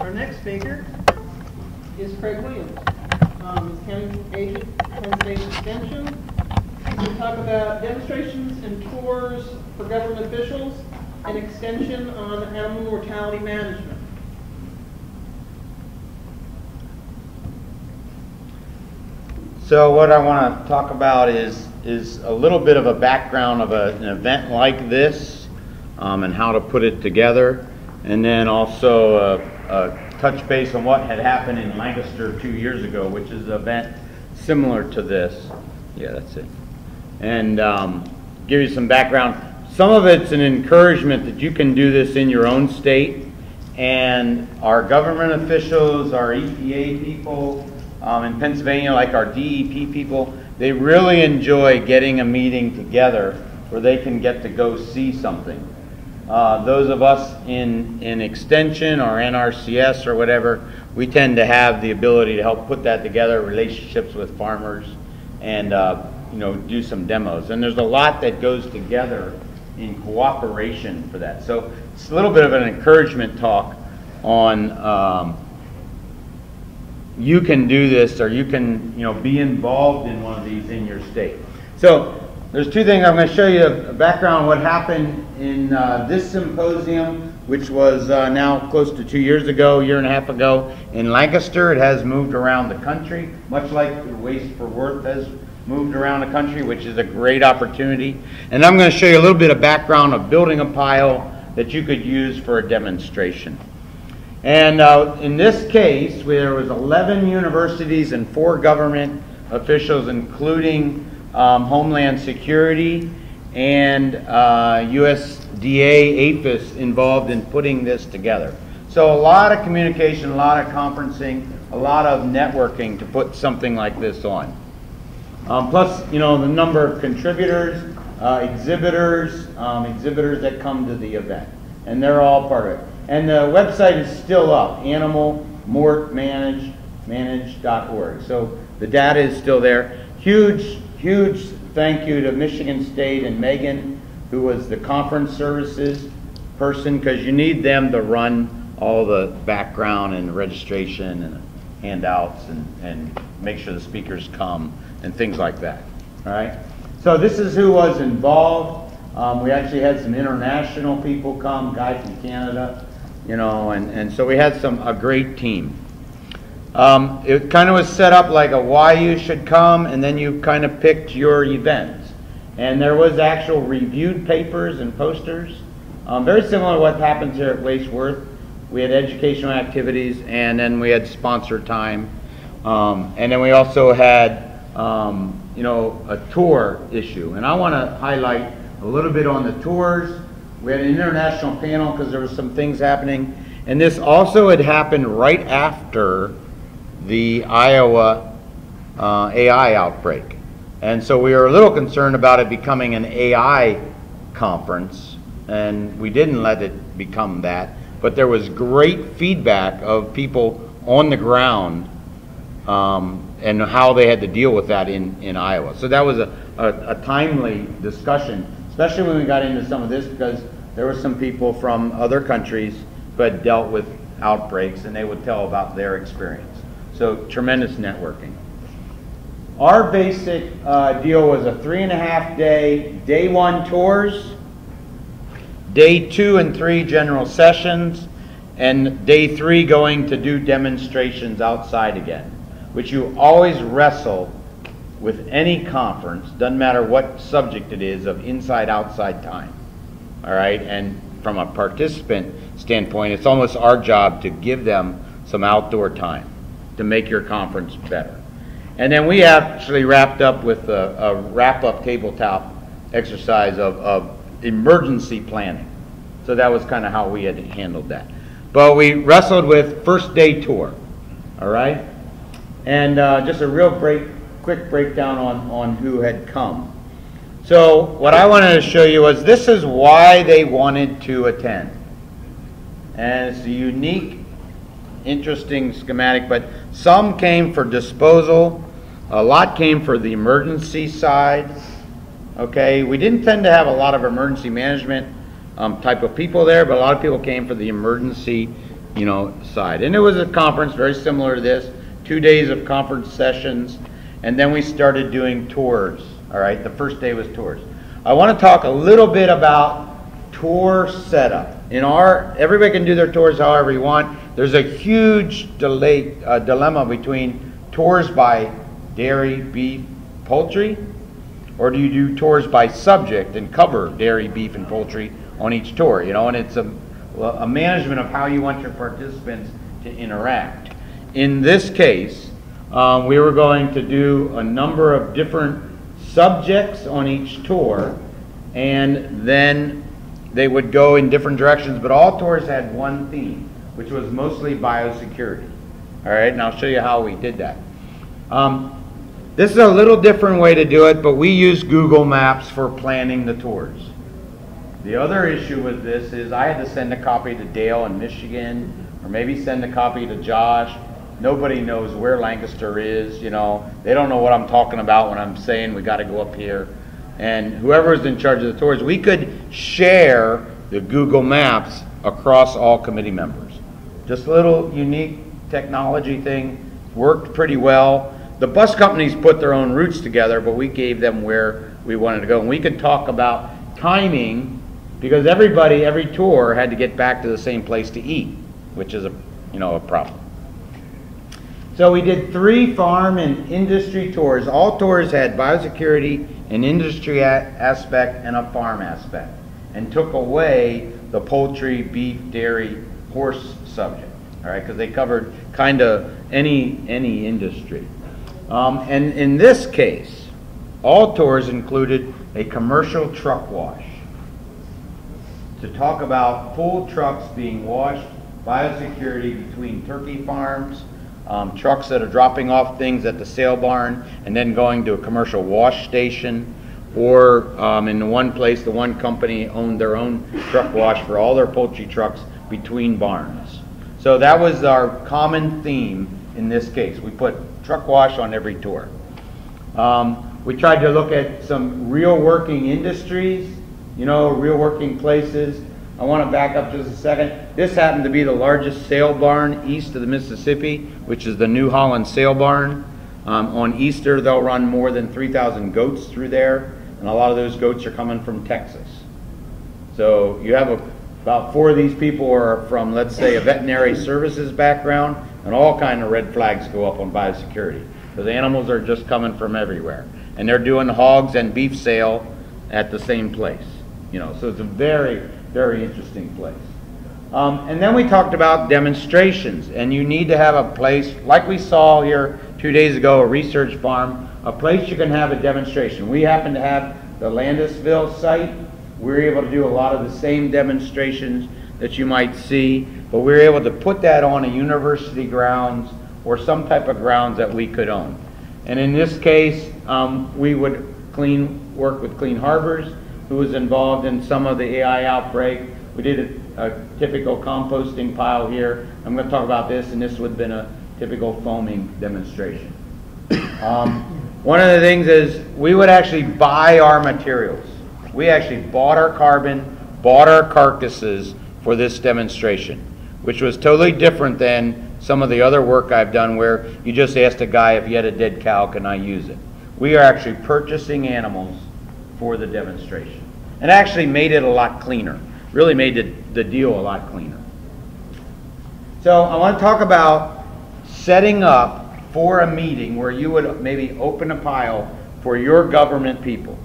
Our next speaker is Craig Williams. Um, county agent, Penn State Extension. To talk about demonstrations and tours for government officials and extension on animal mortality management. So what I want to talk about is is a little bit of a background of a, an event like this um, and how to put it together, and then also a touch base on what had happened in Lancaster two years ago, which is an event similar to this. Yeah, that's it. And um, give you some background. Some of it's an encouragement that you can do this in your own state, and our government officials, our EPA people um, in Pennsylvania, like our DEP people, they really enjoy getting a meeting together where they can get to go see something. Uh, those of us in, in extension or NRCS or whatever, we tend to have the ability to help put that together, relationships with farmers, and uh, you know do some demos. And there's a lot that goes together in cooperation for that. So it's a little bit of an encouragement talk on um, you can do this or you can you know be involved in one of these in your state. So there's two things I'm going to show you a background what happened in uh, this symposium, which was uh, now close to two years ago, year and a half ago in Lancaster. It has moved around the country, much like the Waste for Worth has moved around the country, which is a great opportunity. And I'm going to show you a little bit of background of building a pile that you could use for a demonstration. And uh, in this case, there was 11 universities and four government officials, including um, Homeland Security and uh, USDA APHIS involved in putting this together. So a lot of communication, a lot of conferencing, a lot of networking to put something like this on. Um, plus, you know, the number of contributors, uh, exhibitors, um, exhibitors that come to the event. And they're all part of it. And the website is still up, animalmortmanage.org. So the data is still there. Huge, huge thank you to Michigan State and Megan, who was the conference services person, because you need them to run all the background and registration and handouts and, and make sure the speakers come and things like that. All right? So this is who was involved. Um, we actually had some international people come, guy from Canada, you know, and, and so we had some a great team. Um, it kind of was set up like a why you should come, and then you kind of picked your events. And there was actual reviewed papers and posters, um, very similar to what happens here at Waste Worth. We had educational activities, and then we had sponsor time, um, and then we also had, um, you know, a tour issue. And I want to highlight a little bit on the tours. We had an international panel because there was some things happening, and this also had happened right after the Iowa uh, AI outbreak. And so we were a little concerned about it becoming an AI conference, and we didn't let it become that. But there was great feedback of people on the ground um, and how they had to deal with that in, in Iowa. So that was a, a, a timely discussion, especially when we got into some of this, because there were some people from other countries who had dealt with outbreaks, and they would tell about their experience. So tremendous networking. Our basic uh, deal was a three and a half day, day one tours, day two and three general sessions, and day three going to do demonstrations outside again, which you always wrestle with any conference, doesn't matter what subject it is, of inside outside time. All right, and from a participant standpoint, it's almost our job to give them some outdoor time to make your conference better. And then we actually wrapped up with a, a wrap up tabletop exercise of, of emergency planning. So that was kind of how we had handled that. But we wrestled with first day tour, all right? And uh, just a real break, quick breakdown on, on who had come. So what I wanted to show you was this is why they wanted to attend. And it's a unique, interesting schematic, but some came for disposal, a lot came for the emergency side. Okay, we didn't tend to have a lot of emergency management um, type of people there, but a lot of people came for the emergency you know, side. And it was a conference very similar to this, two days of conference sessions, and then we started doing tours. All right, the first day was tours. I want to talk a little bit about tour setup. In our, everybody can do their tours however you want. There's a huge delay, uh, dilemma between tours by dairy, beef, poultry, or do you do tours by subject and cover dairy, beef, and poultry on each tour? You know, and it's a, a management of how you want your participants to interact. In this case, um, we were going to do a number of different subjects on each tour, and then they would go in different directions, but all tours had one theme, which was mostly biosecurity. All right, and I'll show you how we did that. Um, this is a little different way to do it, but we use Google Maps for planning the tours. The other issue with this is I had to send a copy to Dale in Michigan, or maybe send a copy to Josh. Nobody knows where Lancaster is, you know. They don't know what I'm talking about when I'm saying we got to go up here. And whoever is in charge of the tours, we could share the Google Maps across all committee members. Just a little unique technology thing, worked pretty well. The bus companies put their own routes together, but we gave them where we wanted to go. And we could talk about timing because everybody, every tour had to get back to the same place to eat, which is a, you know, a problem. So we did three farm and industry tours. All tours had biosecurity, an industry aspect, and a farm aspect, and took away the poultry, beef, dairy, horse subject. All right, because they covered kind of any any industry. Um, and in this case, all tours included a commercial truck wash to talk about full trucks being washed, biosecurity between turkey farms, um, trucks that are dropping off things at the sale barn and then going to a commercial wash station. Or um, in one place, the one company owned their own truck wash for all their poultry trucks between barns. So that was our common theme in this case. We put truck wash on every tour. Um, we tried to look at some real working industries, you know, real working places. I want to back up just a second. This happened to be the largest sale barn east of the Mississippi, which is the New Holland Sale Barn. Um, on Easter, they'll run more than 3,000 goats through there, and a lot of those goats are coming from Texas. So you have a, about four of these people are from, let's say, a veterinary services background, and all kind of red flags go up on biosecurity. Because animals are just coming from everywhere. And they're doing hogs and beef sale at the same place. You know, so it's a very, very interesting place. Um, and then we talked about demonstrations, and you need to have a place, like we saw here two days ago, a research farm, a place you can have a demonstration. We happen to have the Landisville site. We're able to do a lot of the same demonstrations that you might see, but we are able to put that on a university grounds or some type of grounds that we could own. And in this case, um, we would clean work with Clean Harbors, who was involved in some of the AI outbreak. We did a, a typical composting pile here. I'm going to talk about this, and this would have been a typical foaming demonstration. Um, one of the things is we would actually buy our materials. We actually bought our carbon, bought our carcasses for this demonstration, which was totally different than some of the other work I've done where you just asked a guy if he had a dead cow, can I use it? We are actually purchasing animals for the demonstration. And actually made it a lot cleaner. Really made the, the deal a lot cleaner. So I want to talk about setting up for a meeting where you would maybe open a pile for your government people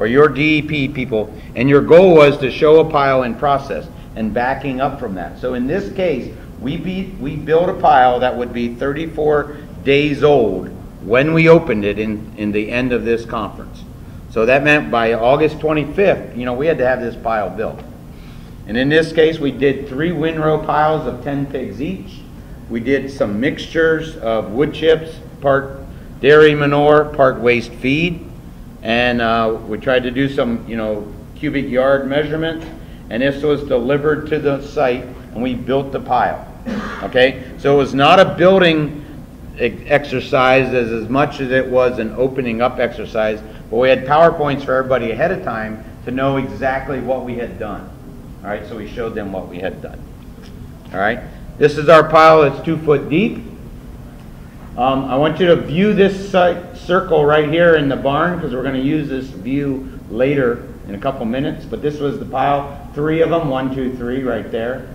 or your DEP people, and your goal was to show a pile in process and backing up from that. So in this case, we, we built a pile that would be 34 days old when we opened it in, in the end of this conference. So that meant by August 25th, you know, we had to have this pile built. And in this case, we did three windrow piles of 10 pigs each. We did some mixtures of wood chips, part dairy manure, part waste feed. And uh, we tried to do some, you know, cubic yard measurement. And this was delivered to the site, and we built the pile. Okay? So it was not a building exercise as, as much as it was an opening up exercise but we had PowerPoints for everybody ahead of time to know exactly what we had done. All right, so we showed them what we had done. All right, This is our pile it's two foot deep. Um, I want you to view this circle right here in the barn because we're going to use this view later in a couple minutes. But this was the pile, three of them, one, two, three, right there.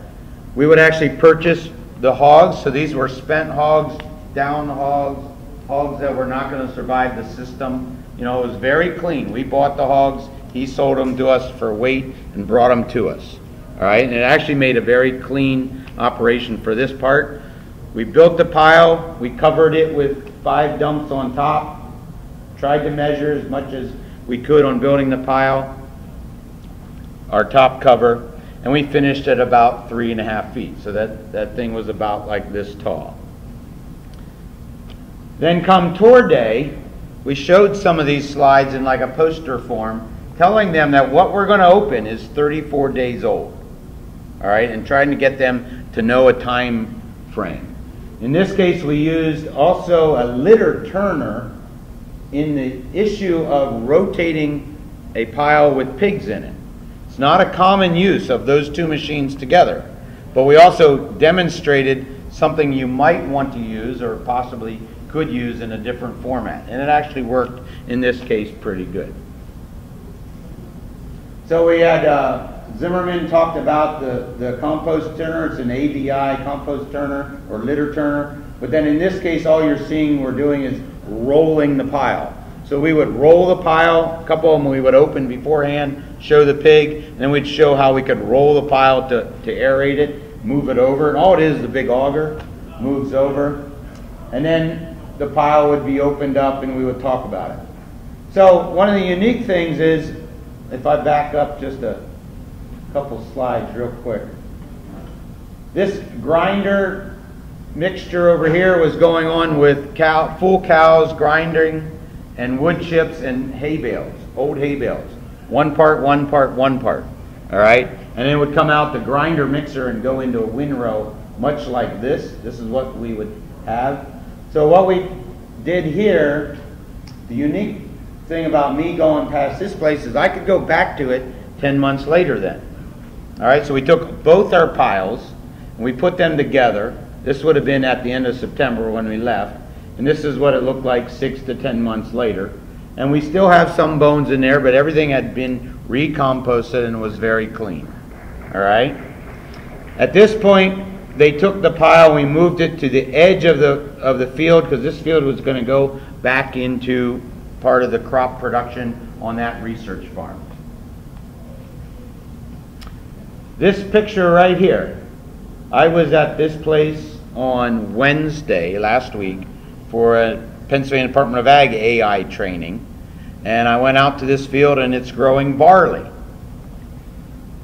We would actually purchase the hogs. So these were spent hogs, down hogs, hogs that were not going to survive the system. You know, it was very clean. We bought the hogs. He sold them to us for weight and brought them to us. All right, and it actually made a very clean operation for this part. We built the pile, we covered it with five dumps on top, tried to measure as much as we could on building the pile, our top cover, and we finished at about three and a half feet. So that, that thing was about like this tall. Then come tour day, we showed some of these slides in like a poster form, telling them that what we're going to open is 34 days old. All right, and trying to get them to know a time frame. In this case, we used also a litter turner in the issue of rotating a pile with pigs in it. It's not a common use of those two machines together, but we also demonstrated something you might want to use or possibly could use in a different format. And it actually worked in this case pretty good. So we had uh, Zimmerman talked about the, the compost turner. It's an AVI compost turner or litter turner. But then in this case, all you're seeing we're doing is rolling the pile. So we would roll the pile, a couple of them we would open beforehand, show the pig, and then we'd show how we could roll the pile to, to aerate it, move it over. And all it is, the big auger moves over. And then the pile would be opened up and we would talk about it. So one of the unique things is, if I back up just a couple slides real quick. This grinder mixture over here was going on with cow, full cows grinding and wood chips and hay bales, old hay bales. One part, one part, one part. All right? And then it would come out the grinder mixer and go into a windrow much like this. This is what we would have. So what we did here, the unique thing about me going past this place is I could go back to it 10 months later then. All right, so we took both our piles and we put them together. This would have been at the end of September when we left. And this is what it looked like six to 10 months later. And we still have some bones in there, but everything had been recomposted and was very clean. All right? At this point, they took the pile, we moved it to the edge of the, of the field because this field was going to go back into part of the crop production on that research farm. This picture right here, I was at this place on Wednesday last week for a Pennsylvania Department of Ag AI training, and I went out to this field and it's growing barley.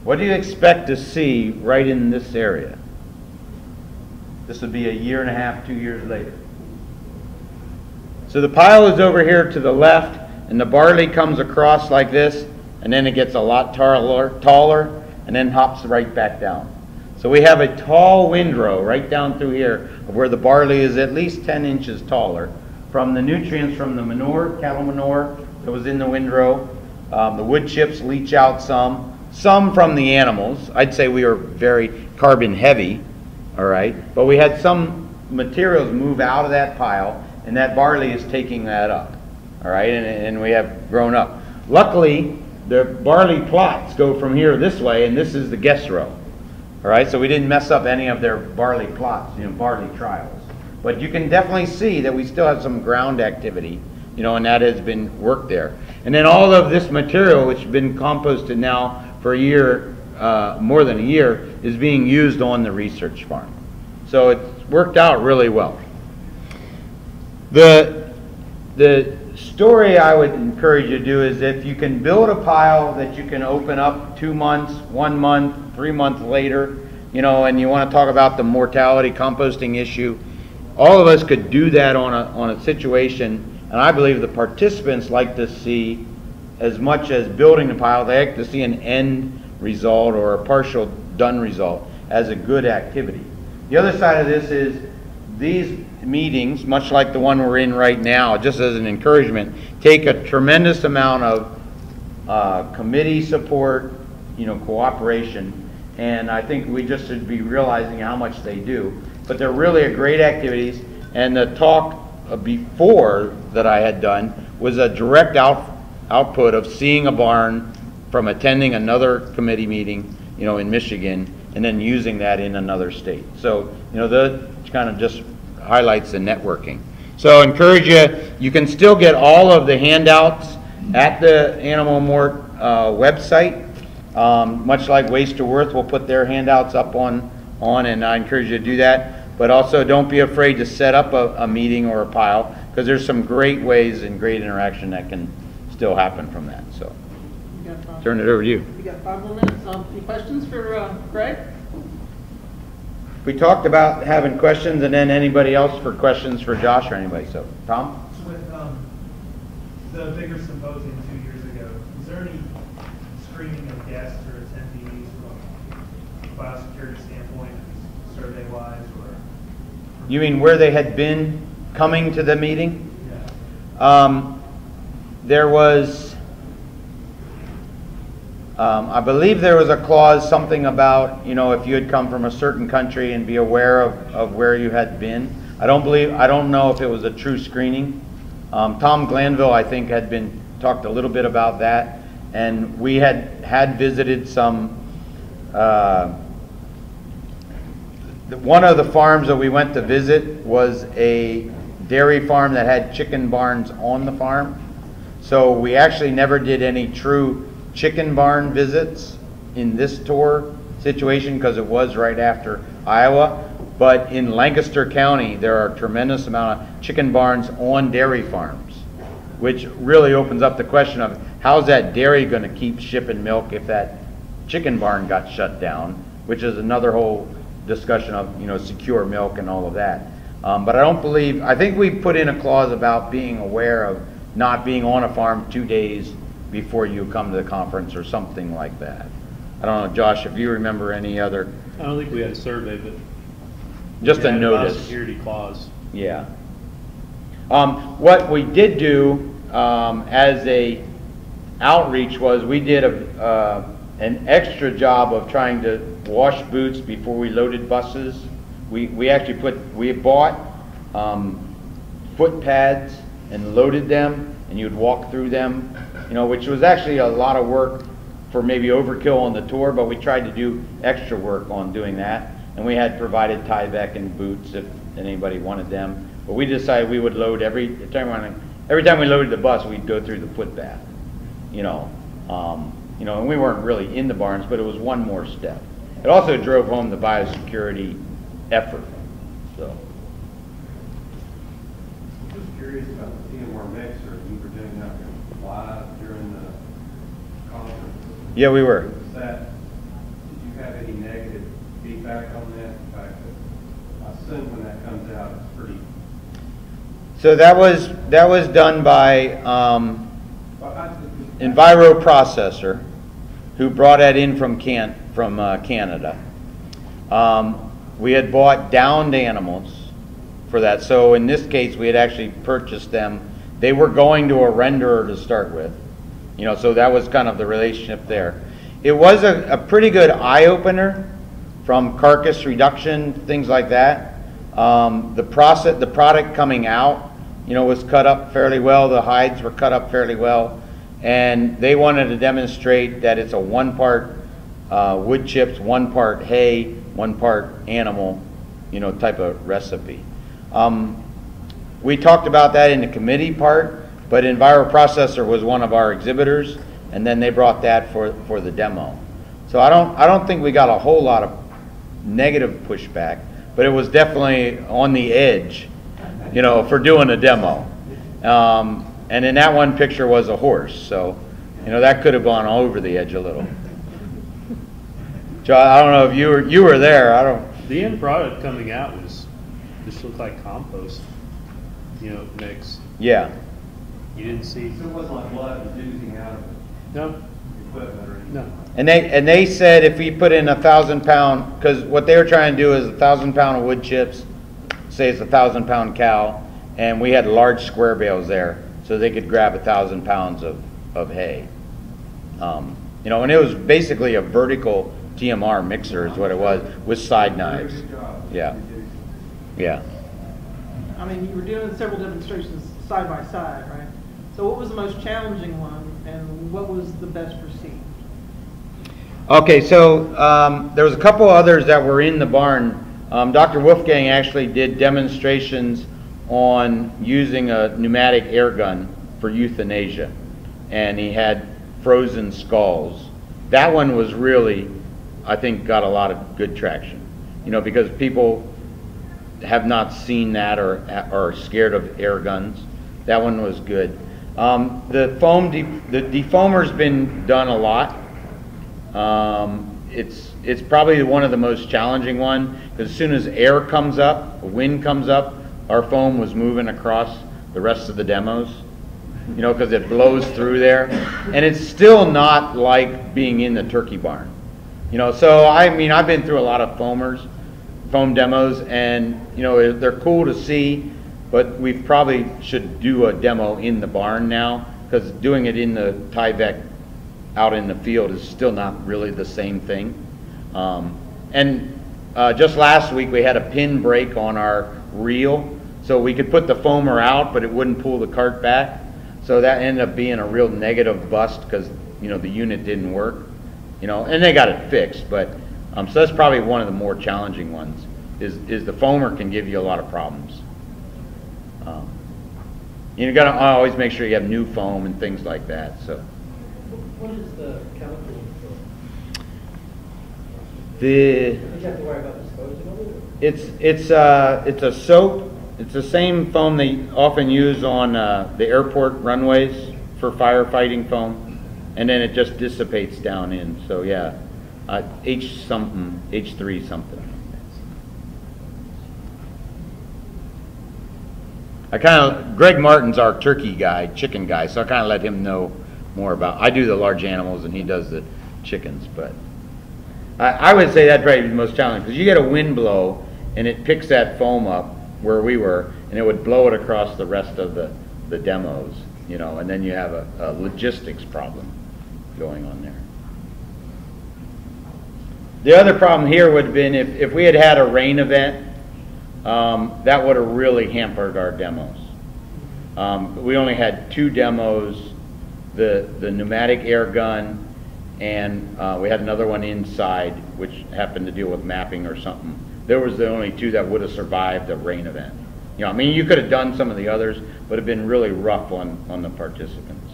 What do you expect to see right in this area? This would be a year and a half, two years later. So the pile is over here to the left, and the barley comes across like this, and then it gets a lot taller, taller and then hops right back down. So we have a tall windrow right down through here of where the barley is at least 10 inches taller from the nutrients from the manure, cattle manure that was in the windrow. Um, the wood chips leach out some, some from the animals. I'd say we were very carbon heavy, all right, but we had some materials move out of that pile, and that barley is taking that up, all right, and, and we have grown up. Luckily, the barley plots go from here this way, and this is the guest row. All right, so we didn't mess up any of their barley plots, you know, barley trials. But you can definitely see that we still have some ground activity, you know, and that has been worked there. And then all of this material, which has been composted now for a year, uh, more than a year, is being used on the research farm. So it's worked out really well. The, the story I would encourage you to do is if you can build a pile that you can open up two months, one month, three months later, you know, and you want to talk about the mortality composting issue, all of us could do that on a, on a situation, and I believe the participants like to see, as much as building the pile, they like to see an end result or a partial done result as a good activity. The other side of this is these meetings, much like the one we're in right now, just as an encouragement, take a tremendous amount of uh, committee support, you know, cooperation, and I think we just should be realizing how much they do. But they're really a great activities, and the talk uh, before that I had done was a direct out, output of seeing a barn from attending another committee meeting, you know, in Michigan, and then using that in another state. So, you know, that kind of just highlights the networking. So I encourage you, you can still get all of the handouts at the Animal Mort uh, website. Um, Much like Waste to Worth will put their handouts up on, on, and I encourage you to do that. But also, don't be afraid to set up a, a meeting or a pile, because there's some great ways and great interaction that can still happen from that, so. You got five- Turn it over to you. You got five more minutes. Um, Any questions for uh, Greg? We talked about having questions, and then anybody else for questions for Josh or anybody, so, Tom? With um, the bigger symposium two years ago, is there any screening of guests or attendees from a biosecurity standpoint, survey-wise, or? You mean where they had been coming to the meeting? Yeah. Um, there was, um, I believe there was a clause, something about, you know, if you had come from a certain country and be aware of, of where you had been. I don't believe, I don't know if it was a true screening. Um, Tom Glanville, I think, had been, talked a little bit about that. And we had, had visited some, uh, One of the farms that we went to visit was a dairy farm that had chicken barns on the farm. So we actually never did any true chicken barn visits in this tour situation because it was right after Iowa. But in Lancaster County, there are a tremendous amount of chicken barns on dairy farms, which really opens up the question of how's that dairy going to keep shipping milk if that chicken barn got shut down, which is another whole discussion of, you know, secure milk and all of that. Um, but I don't believe, I think we put in a clause about being aware of not being on a farm two days before you come to the conference or something like that. I don't know, Josh, if you remember any other, I don't think we had a survey, but. just we a had notice. Biosecurity clause. Yeah. Um, what we did do, um, as a outreach was we did a, uh, an extra job of trying to wash boots before we loaded buses. We, we actually put, we bought, um, foot pads and loaded them, and you'd walk through them, you know, which was actually a lot of work for maybe overkill on the tour, but we tried to do extra work on doing that. And we had provided Tyvek and boots if anybody wanted them. But we decided we would load every, time, every time we loaded the bus, we'd go through the foot bath, you know. Um, you know, and we weren't really in the barns, but it was one more step. It also drove home the biosecurity effort, so. I'm Just curious about the TMR mix, or you were doing that live during the conference. Yeah, we were. Was that, did you have any negative feedback on that? In fact, I assume when that comes out, it's pretty, So that was, that was done by, um, Enviro Processor, who brought that in from Can, from uh, Canada. Um, we had bought downed animals for that, so in this case, we had actually purchased them. They were going to a renderer to start with, you know, so that was kind of the relationship there. It was a, a pretty good eye-opener from carcass reduction, things like that. Um, the process, the product coming out, you know, was cut up fairly well, the hides were cut up fairly well. And they wanted to demonstrate that it's a one part, uh, wood chips, one part hay, one part animal, you know, type of recipe. Um, we talked about that in the committee part, but EnviroProcessor was one of our exhibitors, and then they brought that for, for the demo. So I don't, I don't think we got a whole lot of negative pushback, but it was definitely on the edge, you know, for doing a demo. Um, and in that one picture was a horse, so, you know, that could have gone over the edge a little. Joe, I don't know if you were, you were there, I don't, The end product coming out was, just looked like compost, you know, mix. yeah. You didn't see, so it wasn't like blood was oozing out of no, equipment or anything? no. And they, and they said if we put in a thousand pound, because what they were trying to do is a thousand pound of wood chips, say it's a thousand pound cow, and we had large square bales there, so they could grab a thousand pounds of, of hay. Um, You know, and it was basically a vertical TMR mixer is what it was, with side knives. Yeah. Yeah. I mean, you were doing several demonstrations side by side, right? So what was the most challenging one, and what was the best received? Okay, so um, there was a couple others that were in the barn. Um, Dr. Wolfgang actually did demonstrations on using a pneumatic air gun for euthanasia, and he had frozen skulls. That one was really, I think, got a lot of good traction. You know, because people have not seen that or are scared of air guns. That one was good. Um, the foam, de- the defoamer's been done a lot. Um, it's it's probably one of the most challenging one because as soon as air comes up, wind comes up, our foam was moving across the rest of the demos. You know, because it blows through there, and it's still not like being in the turkey barn. You know, so I mean, I've been through a lot of foamers, foam demos, and you know, they're cool to see, but we probably should do a demo in the barn now because doing it in the Tyvek out in the field is still not really the same thing. Um, and uh, just last week we had a pin break on our reel, so we could put the foamer out, but it wouldn't pull the cart back. So that ended up being a real negative bust because you know the unit didn't work. You know, and they got it fixed, but um, so that's probably one of the more challenging ones. Is is the foamer can give you a lot of problems. Um, you got to always make sure you have new foam and things like that. So. What is the chemical? The, You have to worry about disposing of it? it's, it's, uh, it's a soap, it's the same foam they often use on, uh, the airport runways for firefighting foam, and then it just dissipates down in, so yeah, uh, H something, H three something. I kinda, Greg Martin's our turkey guy, chicken guy, so I kinda let him know more about, I do the large animals and he does the chickens, but. I, I would say that'd probably the most challenging, because you get a wind blow, and it picks that foam up where we were, and it would blow it across the rest of the, the demos, you know, and then you have a, a logistics problem going on there. The other problem here would have been if, if we had had a rain event, um, that would have really hampered our demos. Um, we only had two demos, the, the pneumatic air gun, and uh, we had another one inside, which happened to deal with mapping or something. There was the only two that would have survived a rain event. You know, I mean, you could have done some of the others, but it would have been really rough on, on the participants.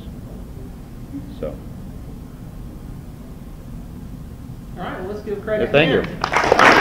So, All right, well, let's give credit. Yeah, thank you.